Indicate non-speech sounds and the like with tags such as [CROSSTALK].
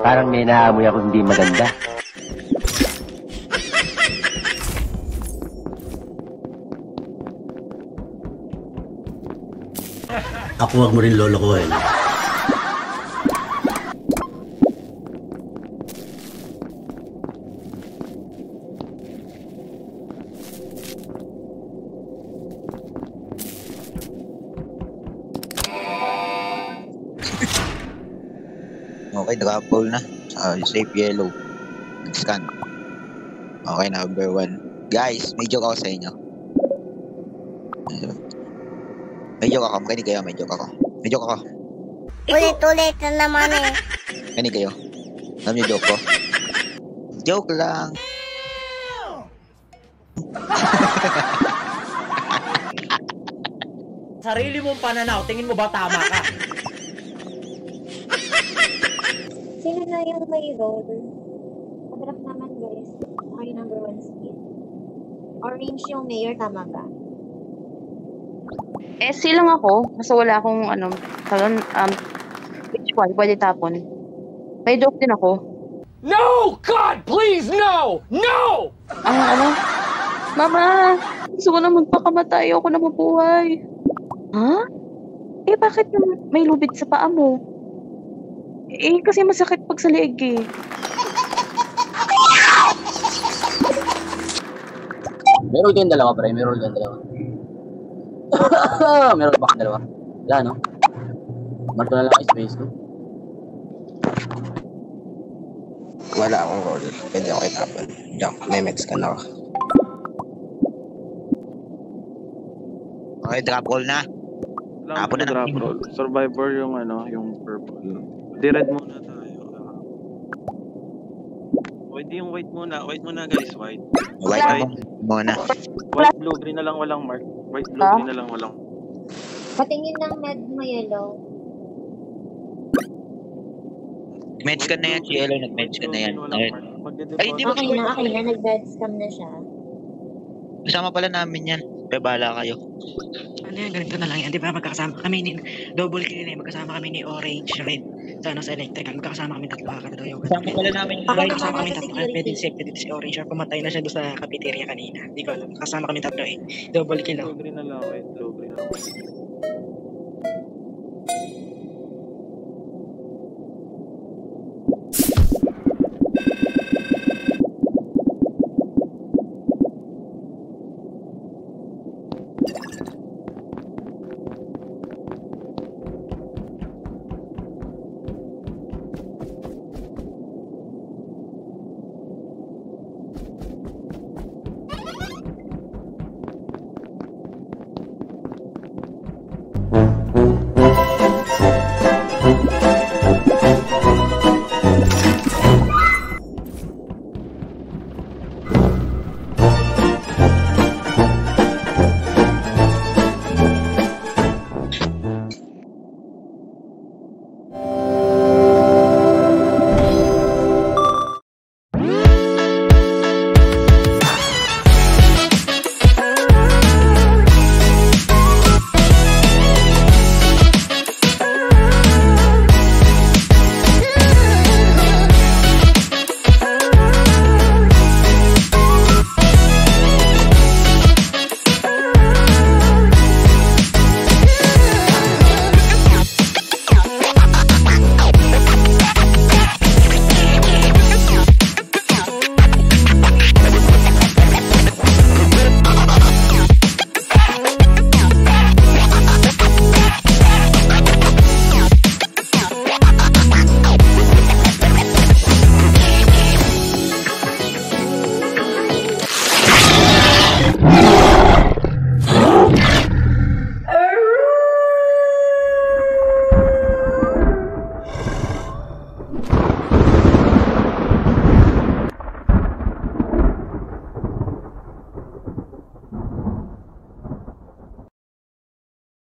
Parang may naamoy ako hindi maganda. Ako wag mo rin lolo ko eh. Okay, naka-pull na. Uh, safe yellow. Nag-scan. Okay, number one. Guys, may joke ako sa inyo. May joke ako. Makinig kayo, may joke ako. May joke ako. Ulit-ulit na naman eh. Makinig kayo. Alam niyo joke ko? Joke lang. Sarili mong pananaw, tingin mo ba tama ka? [LAUGHS] Sino na yung may role? Padraft naman guys. Ako yung number one speed. Orange yung mayor, tama ba? Eh, silang ako. Kasi wala akong, ano, talon, um, which one, pwede tapon. May joke din ako. No! God, please, no! No! Ang ano, Mama, gusto ko na magpakamatay. Ako na mabuhay. Ha? Eh, bakit yung may lubid sa paa mo? Eh, kasi masakit pag sa leeg eh. Meron kayong dalawa, pre. Meron kayong dalawa. [COUGHS] Meron kayong dalawa? Wala, no? Marto na lang ang space ko. Wala akong roll. Pwede ako itapon. Jump. May mex ka na ako. Okay, drop roll na. Tapon na drop roll. Survivor yung ano, yung purple. Di red muna tayo. White yung white muna. White muna guys, white. White White. mo muna. White, blue, green na lang walang mark. White, blue, Ah? green na lang walang. Patingin ng med mo yellow. Medge ka na yan, si Elo. Nag-medge ka na yan. Ay, di ba Okay na, okay na. Nag-bed scam na siya. Kasama pala namin yan. Kaya bahala kayo. Ano yan, ganito na lang yan. Di ba magkakasama kami ni double kill eh. Magkasama kami ni Orange, Red, sa ano sa electrical. Magkakasama kami tatlo kakatato yung Kasama pala namin yung white. Magkasama kami tatlo. security. Pwede safe, pwede si Orange. Or pumatay na siya doon sa cafeteria kanina. Hindi ko alam. Kasama kami tatlo eh. Double kill Blue, ako. green na lang. White, blue, green na lang.